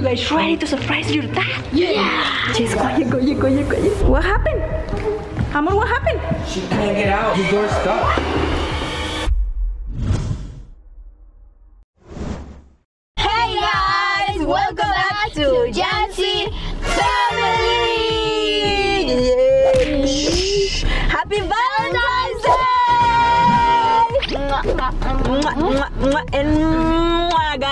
you guys ready to surprise your dad? Yeah. Just quiet, quiet, quiet, quiet. What happened? Amor, what happened? She can't get out. The door's stuck. Hey guys, welcome back to Jancy Family. Yay. Happy Valentine's Day! Mwah, mwah, mwah, and mwah,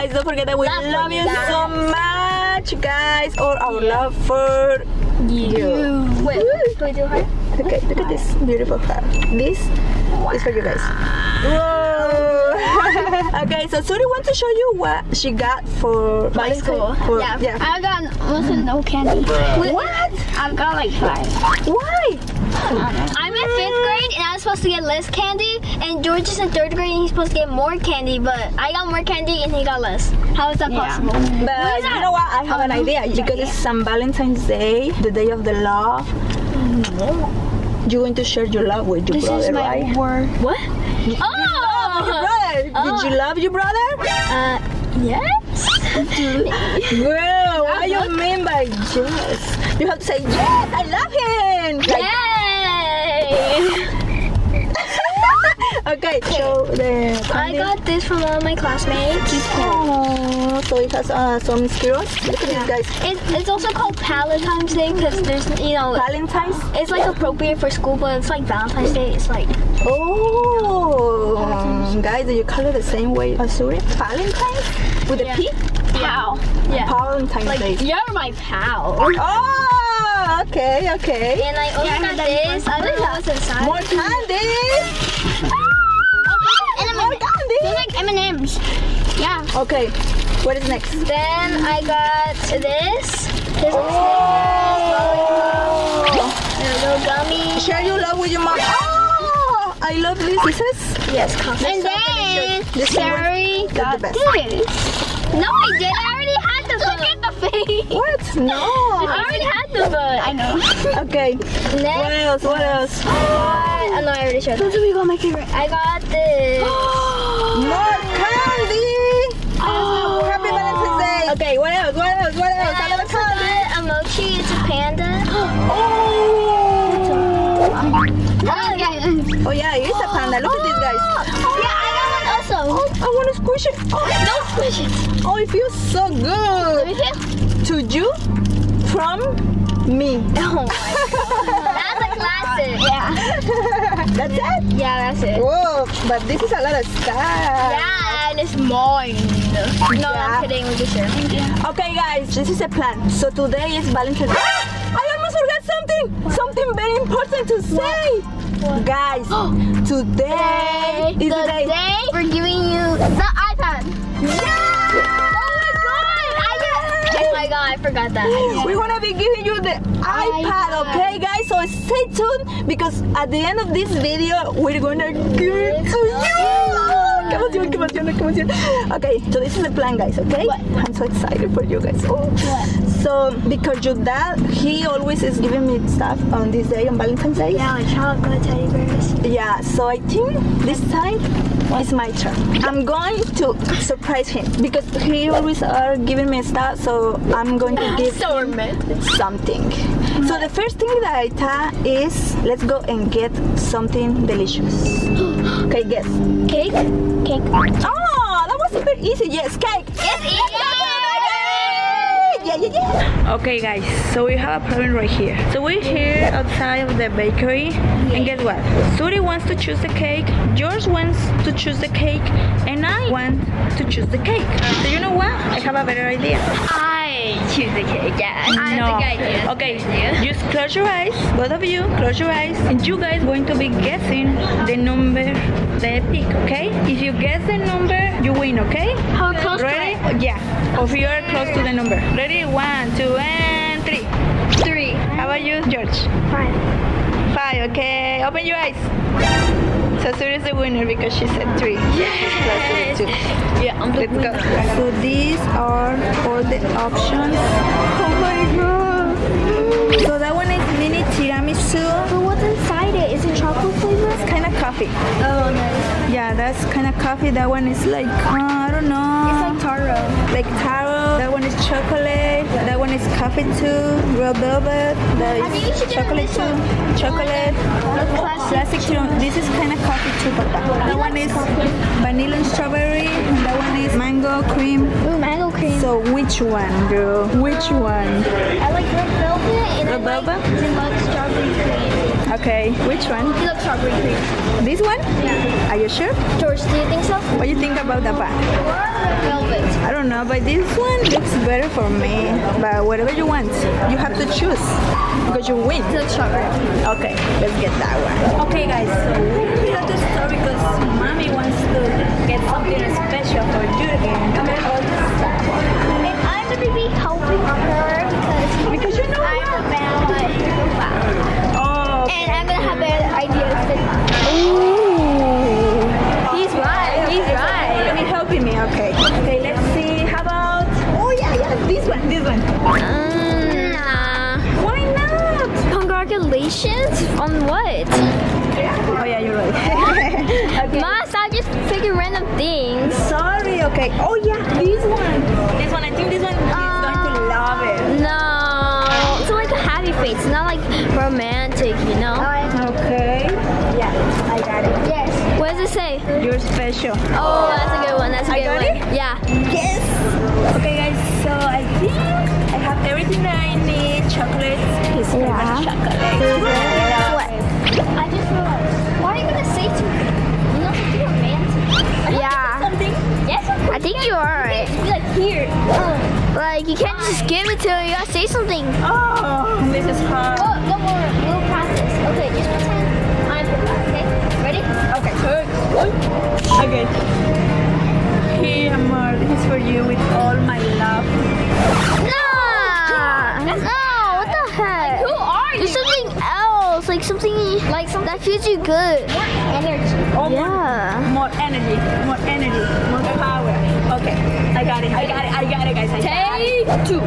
guys, don't forget that we love, you so much, guys, or our love for you. Wait, do we do her? Okay, look at this beautiful hair. This is for you guys. Whoa! okay, so Suri wants to show you what she got for My school. For, yeah. yeah. I got listen, no candy. What? I've got like five. Why? I'm in fifth grade and I was supposed to get less candy, and George is in third grade and he's supposed to get more candy, but I got more candy and he got less. How is that possible? But you know what? I have an idea. Because it's San Valentine's Day, the day of the love. You're going to share your love with your This brother, is my right? word. What? Oh! Your brother. Did you love your brother? Uh, yes. Girl, what do you mean by yes? You have to say yes. I love him. Like, Yay! okay, show the. I got this from one of my classmates. Oh, so it has uh, some Skittles. Look at these guys. It's, it's also called Valentine's Day because there's, you know, Valentine's. it's like appropriate for school, but it's like Valentine's Day. It's like, Oh, guys, do you color the same way as? Valentine's with a Yeah. P. pal. Yeah. Valentine's Like, Day. you're my pal. Oh, okay, okay. And I also got this. I don't know what's inside. More candy. and More candy. They're like M&M's. Yeah. Okay, what is next? Then I got this. This Oh, is little gummy. share your love with your mom. Oh, I love this. This is Yes, coffee. And so then delicious. This Sherry the got best. this. No, I did. Face. what? No. I already had the foot. I know. Okay. What else? What else? Uh, I know I already showed. Those are my favorite. I got this. More candy. Oh. Happy Valentine's Day. Okay, what else? What else? What else? I also candy. got a mochi. It's a panda. Oh! oh, yeah. Oh yeah, it is a panda. Look at this, guys. Yeah, I got one also. I want to squish it. Oh, Don't squish it. oh, it feels so Let good. To you, from me. Oh my That's a classic. Yeah. That's it. Yeah, that's it. Whoa, but this is a lot of stuff. Yeah, and it's mine. No, Yeah. I'm kidding. We just share. Okay, guys, this is a plan. So today is Valentine's. Day. I almost forgot something. Something very important to say. Guys, today is the day. we're giving you the iPad. Yeah! Oh my god! I just, oh my god, I forgot that. We're gonna be giving you the iPad, iPad. okay, guys? So stay tuned because at the end of this video, we're gonna give it to you. Okay, so this is the plan, guys, okay? What? I'm so excited for you guys. Oh. So, because your dad, he always is giving me stuff on this day, on Valentine's Day. Yeah, like chocolate teddy bears. Yeah, so I think this time it's my turn. I'm going to surprise him because he always are giving me stuff, so I'm going to give So him romantic. something. So the first thing that I thought is let's go and get something delicious. Okay, guess. Cake? Cake. Oh, that was super easy. Yes, cake. It's Yeah, yeah, yeah. Okay guys, so we have a problem right here. So we're here outside of the bakery and guess what? Suri wants to choose the cake, George wants to choose the cake, and I want to choose the cake. So you know what? I have a better idea. I choose the cake, yeah. I no. I do. Okay, just close your eyes, both of you, close your eyes, and you guys going to be guessing the number they pick, okay? If you guess the number, you win, okay? How close Ready? Yeah. Or if you are close to the number. Ready? One, two, and three. Three. How about you, George? Five. Five, okay. Open your eyes. So Suri is the winner because she said three. Yes. Yeah, I'm the Let's go. So these are the options. Oh my god. So that one is mini tiramisu. But what's inside it? Is it chocolate flavor? It's kind of coffee. Oh, nice. Yeah, that's kind of coffee. That one is like, uh, I don't know. It's like taro. like taro. That one is chocolate. That one is coffee too. Real velvet. That I think you is chocolate too. Chocolate. Plastic too. This is kind of coffee too, Papa. That one is vanilla and strawberry. That one is mango cream. Ooh, mango cream. So which one, girl? Which one? I like red velvet and Red I like deluxe strawberry cream. Okay, which one? Deluxe strawberry cream. This one? Yeah. Are you sure? George, do you think so? What do you think about the one? Red velvet. I don't know, but this one looks better for me. But whatever you want, you have to choose because you win. Deluxe strawberry. Okay, let's get that one. Okay, guys, so we got the store because mommy wants to get something special for Jurgen. Be helping her because Because you know I'm the bad Oh, And I'm gonna have better ideas than Ooh. He's right, he's right. me helping me. Okay. Okay, let's see. How about? Oh yeah, yeah. This one. This one. Mm, nah. Why not? Congratulations on what? Oh yeah, you're right. okay. Ma, stop just picking random things. Sorry. Okay. Oh yeah, this one. This one. I think this one like a happy face, not like romantic, you know? Okay. Yeah, I got it. Yes. What does it say? You're special. Oh, that's a good one. That's a good got one. it? Yeah. Yes. Okay, guys. So I think I have everything that I need. Chocolates. His favorite Yeah. chocolate. What? I just realized. Why are you gonna say to me? You know, something romantic. Yeah. Something? Yes. I think you are right. Be like here. Oh. Like you can't just give it to him. You gotta say something. Oh, this is hard. Oh, don't worry. We'll practice. Okay, just pretend I put that. Okay. Ready? Okay. Okay. Here, amor. This is for you with all my love. No. No. What the heck? Who are you? Do something else. Like something Like something that feels you good. more energy. Oh, more- Yeah. More energy. More energy. More power. Okay. I got it. I got it. I got it, guys. I got it. Take two.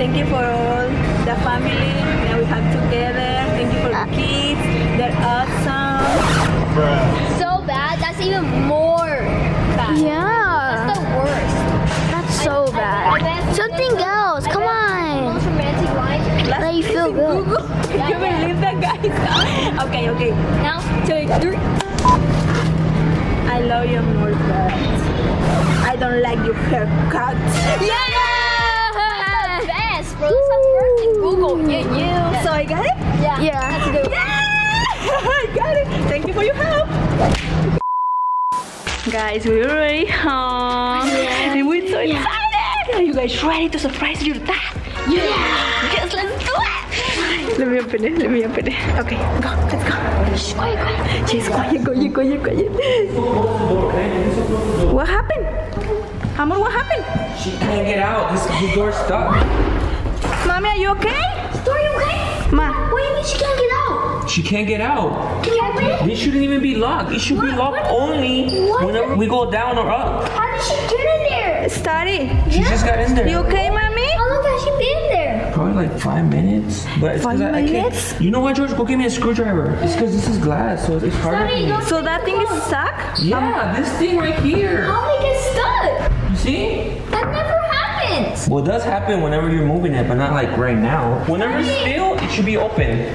Thank you for all the family that we have together. Thank you for the kids. They're awesome. So bad. That's even more bad. Yeah. That's the worst. That's so bad. Something else. Come on. Most romantic line. Let you feel good. Can you believe that, guys? okay, okay. Now, take three. I love you more, but I don't like your haircut. Yeah! Best, bro. This is first in Google. Yeah, yeah. So I got it? Yeah. Yeah. That's a good one. Yeah! I got it. Thank you for your help. Guys, we're already home. And we're so excited. Are you guys ready to surprise your dad? Yeah. Yes, let's do it. Let me open it. Let me open it. Okay, go. Let's go. Shh, quiet, quiet. She's quiet, quiet, quiet, quiet. What happened? Amor, what happened? She can't get out. This, the door's stuck. Mommy, are you okay? Story okay? Ma, What do you mean she can't get out? She can't get out. Can you open it? This shouldn't even be locked. It should be locked only What? whenever we go down or up. How did she get in there? study. She just got in there. You okay, mommy? How long has she been there? Probably like five minutes. But Five I, I minutes? can't. You know what, George? Go give me a screwdriver. It's because this is glass, so it's harder. for me. So that thing is stuck? Yeah, um, this thing right here. How did it get stuck? You see? That never happens. Well, it does happen whenever you're moving it, but not like right now. Whenever it's still, it should be open.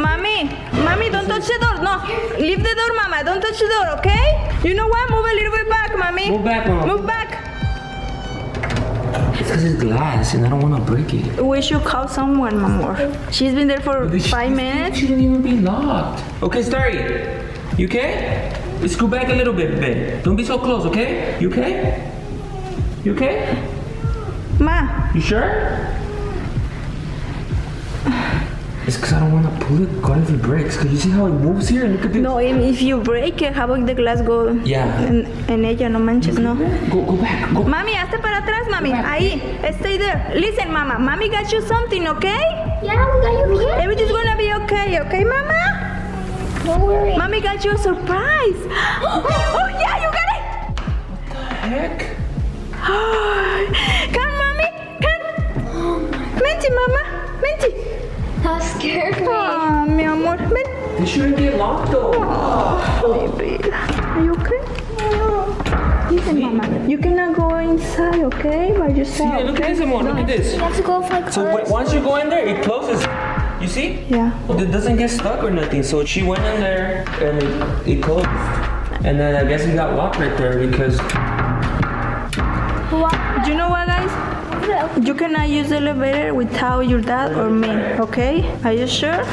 Mommy, mommy, don't touch the door. No, leave the door, mama. Don't touch the door, okay? You know what? Move a little bit back, mommy. Move back, Mama. Move back. Because it's glass, and I don't want to break it. We should call someone, Mamor. She's been there for five minutes. She didn't even be locked. Okay, Starry. You okay? Let's go back a little bit, babe. Don't be so close, okay? You okay? You okay? Ma, You sure? It's because I don't want to pull it. God, if it breaks. Because you see how it moves here? Look at this. no, if if you break it, how about the glass go Yeah. en, en ella? No manches, no. Go, go back. Go. Mami, hazte para atrás, mami. Ahí, stay there. Listen, mama. Mommy got you something, okay? Yeah, we got you here. Everything's gonna be okay, okay, mama? Don't worry. Mommy got you a surprise. oh, yeah, you got it. What the heck. Come, mommy. Come. Oh Vente, mama. Vente. That scared me. Oh, mi amor. Ven. This shouldn't get locked though. Ah, oh, baby. Are you okay? Listen, Mama. You cannot go inside, okay? By yourself. Yeah, look at this, Amor. Look at this. You have to go with like So w- once you go in there, it closes. You see? Yeah. It doesn't get stuck or nothing. So she went in there and it, it closed. And then I guess it got locked right there because Do you know what, guys? You cannot use the elevator without your dad or me, okay? Are you sure?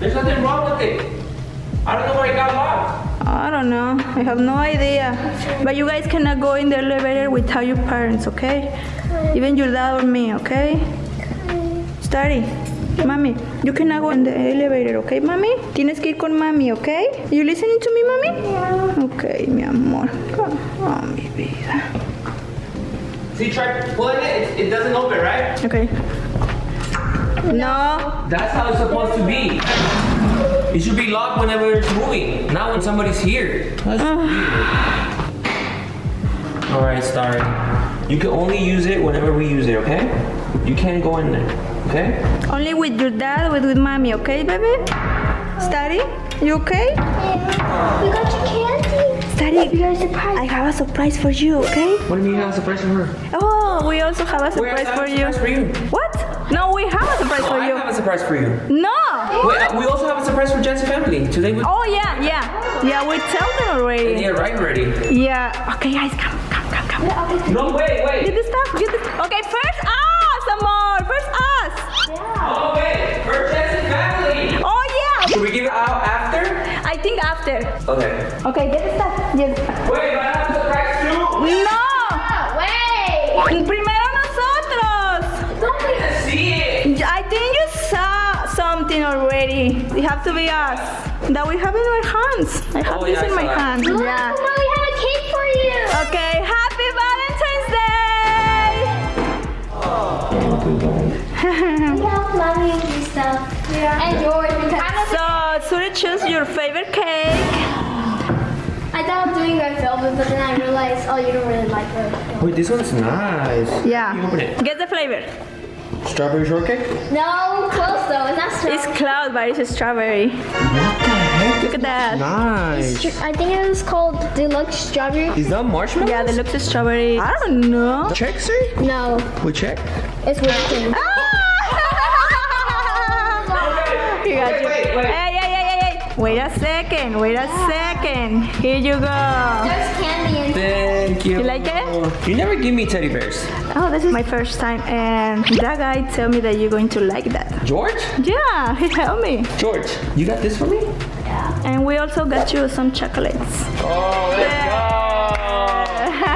there's nothing wrong with it. I don't know why it got locked. I don't know. I have no idea. But you guys cannot go in the elevator without your parents, okay? Even your dad or me, okay? Study. Mami, you cannot go in the elevator, okay, mami? Tienes que ir con mami, okay? You listening to me, mami? Okay, mi amor. On, mi vida. See, try pulling it. It, it doesn't open, right? Okay. No. That's how it's supposed to be. It should be locked whenever it's moving, not when somebody's here. That's weird. All right, Starry. You can only use it whenever we use it, okay? You can't go in there, okay? Only with your dad, with, with mommy, okay, baby? Study? You okay? Yeah. We got you candy. Study. We got a surprise. I have a surprise for you, okay? What do you mean you have a surprise for her? Oh, we also have a Wait, I surprise have for a you. surprise for you. What? No, we have a surprise Oh, for I you. have a surprise for you. No. Wait, uh, we also have a surprise for Jancy family. Today we Oh yeah, yeah, yeah. We tell them already. yeah, right already. Yeah. Okay, guys, come. No, wait, Get wait. the stuff. Get the. Okay, first us, Amor. First us. Yeah. Oh, wait. For Jancy family. Oh yeah. Should we give it out after? I think after. Okay. Okay, get the stuff. Get the stuff. Wait, but I have a surprise too. No. Wait. Primero nosotros. We're gonna see it. I think you saw something already. It have to be us. That we have in our hands. I oh, have Oh, this yeah, in my saw that. hand. Look, Yeah. Mama, we have a cake for you. Okay, We helped Mommy do stuff. Yeah. And George, because So, Suri, choose your favorite cake. I thought I was doing red velvet, but then I realized, oh, you don't really like red velvet. Wait, this one's nice. Yeah. You open it. Get the flavor. Strawberry shortcake? No, close though. It's not It's cloud, but it's a strawberry. Look at that. Nice. I think it was called deluxe strawberry. Is that marshmallow? Yeah, the looks of strawberry. I don't know. Check, sir? No, We check. it's whipped cream. Ah! Wait, wait, wait. Hey, hey, hey, hey, hey. Wait a second. Wait a second. Here you go. There's candy in Thank you. You like it? You never give me teddy bears. Oh, this is my first time, and that guy tell me that you're going to like that. George? Yeah, he helped me. George, you got this for me? Yeah. And we also got you some chocolates. Oh, let's go.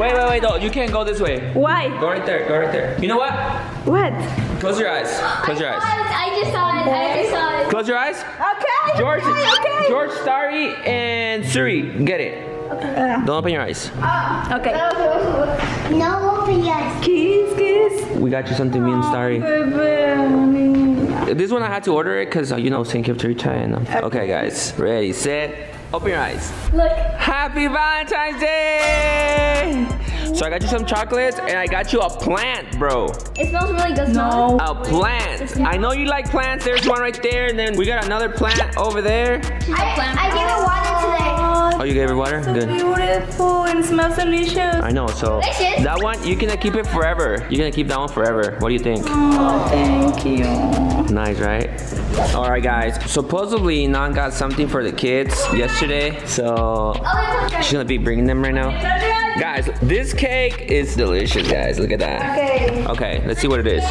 Wait, wait, wait, no. You can't go this way. Why? Go right there. Go right there. You know what? What? Close your eyes. Close your eyes. I just saw it. I just saw it. Close your eyes. Okay. George, Okay. George, Starry, and Suri, get it. Okay. Don't open your eyes. Ah. Okay. No, open yes. Kiss, kiss. We got you something, me and Starry. Oh, this one I had to order it because, uh, you know, St. Kipteri and Okay, guys. Ready, set. Open your eyes. Look. Happy Valentine's Day! So I got you some chocolates and I got you a plant, bro. It smells really good. No. A plant. I know you like plants. There's one right there, and then we got another plant over there. I, I gave it water today. Oh, you gave her water? So Good. beautiful and smells delicious. I know. So Delicious. that one, you can keep it forever. You're gonna keep that one forever. What do you think? Oh, thank you. Nice, right? All right, guys. Supposedly, Nan got something for the kids yesterday, so that's she's gonna be bringing them right now. Guys, this cake is delicious, guys. Look at that. Okay. Okay, let's see what it is.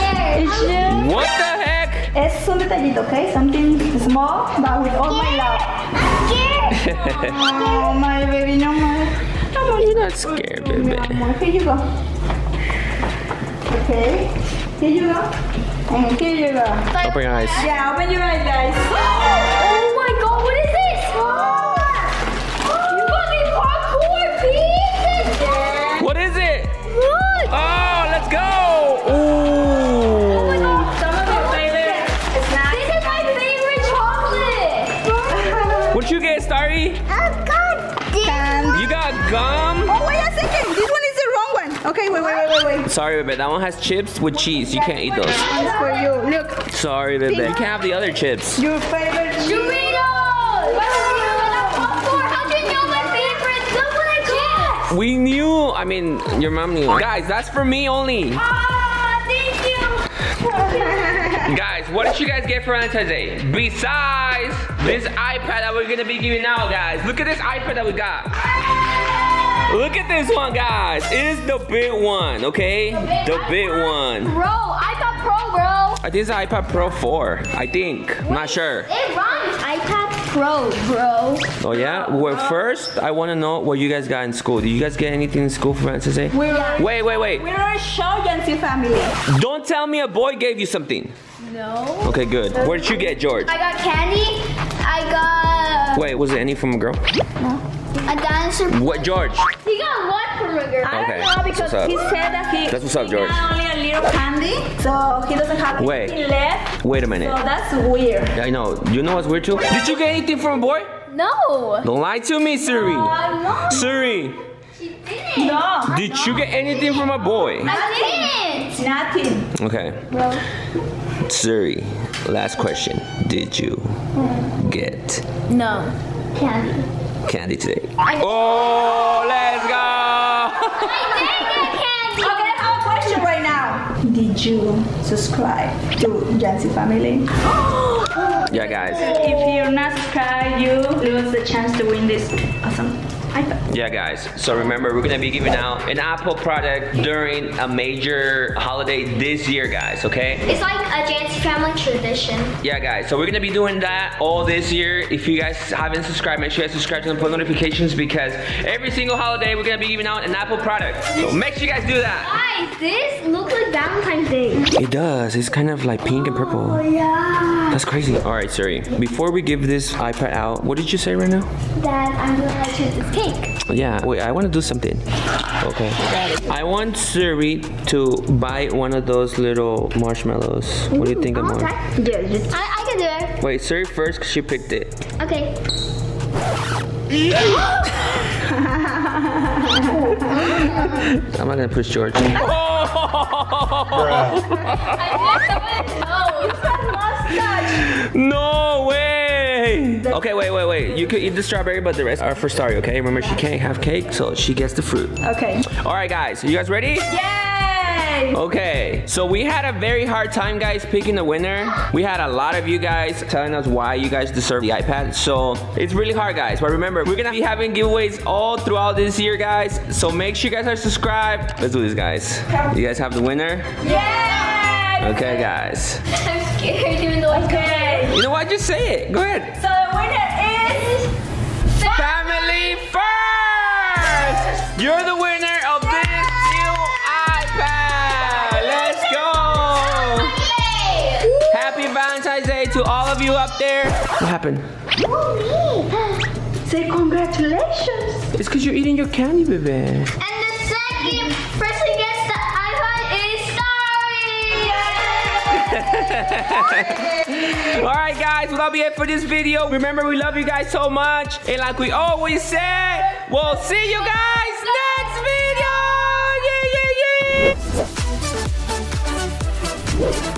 What the heck? es un detallito, okay? Something small, but with all my love. Oh, my baby, no more. No more. You're not scared, baby. Here you go. Okay. Here you go. And here you go. Open your eyes. Yeah, open your eyes, guys. wait, wait, wait, wait. Sorry, baby. That one has chips with cheese. You can't eat those. It's for you. Look. Sorry, baby. You can't have the other chips. Your favorite Doritos! We knew. I mean, your mom knew. Guys, that's for me only. Ah, thank you. guys, what did you guys get for Valentine's Day? Besides this iPad that we're gonna be giving out, guys. Look at this iPad that we got. Look at this one, guys. It is the big one, okay? The big one. Bro, iPad Pro, bro. I think it's the iPad Pro 4. I think. I'm not sure. It runs iPad Pro, bro. Oh yeah? Well, first, I want to know what you guys got in school. Did you guys get anything in school for Valentine's Day? We were, Wait, wait, wait. we were show Jancy family. Don't tell me a boy gave you something. No. Okay, good. What did you get, George? I got candy. I got Wait, was it any from a girl? A dinosaur. What, George? He got one from a girl. I Okay, don't know because what's up. he said that he, That's what's up, he George. got only a little candy, so he doesn't have Wait. anything left. Wait a So minute. that's weird. I know. You know what's weird too? Did you get anything from a boy? No. Don't lie to me, Suri. no. Suri, She didn't. No, did you get anything from a boy? I didn't. nothing. Okay. Bro. Suri, last question. Did you hmm. get No. Candy. Candy today? Oh, let's go! I did get candy. Okay, I have a question right now. Did you subscribe to Jancy family? Yeah, guys. If you're not subscribed, you lose the chance to win this awesome iPad. Yeah, guys. So remember, we're gonna be giving out an Apple product during a major holiday this year, guys. Okay? It's like a Jancy family tradition. Yeah, guys. So we're gonna be doing that all this year. If you guys haven't subscribed, make sure you guys subscribe to the post notifications because every single holiday we're gonna be giving out an Apple product. So make sure you guys do that. Guys, this looks like Valentine's Day. It does. It's kind of like pink and purple. Oh, yeah. That's crazy. All right, Suri. Before we give this iPad out, what did you say right now? Dad, I'm gonna choose this cake. Yeah. Wait. I want to do something. Okay. I want Suri to buy one of those little marshmallows. What do you think, Amor? Okay. I, I can do it. Wait, Suri first, cause she picked it. Okay. I'm not gonna push George. no way! Okay, wait, wait, wait. You could eat the strawberry, but the rest are for Starry, okay? Remember, she can't have cake, so she gets the fruit. Okay. All right, guys. You guys ready? Yay! Okay, so we had a very hard time, guys, picking the winner. We had a lot of you guys telling us why you guys deserve the iPad. So it's really hard, guys. But remember, we're gonna be having giveaways all throughout this year, guys. So make sure you guys are subscribed. Let's do this, guys. You guys have the winner? Yay! Okay, guys. I'm scared even though I Okay. You know what? Just say it. Go ahead. So the winner is Family first! You're the winner of this new iPad. Let's go! Happy Valentine's Day to all of you up there. What happened? say congratulations. It's because you're eating your candy, baby. All right, guys, well, that'll be it for this video. Remember, we love you guys so much. And like we always said, we'll see you guys next video. Yeah, yeah, yeah.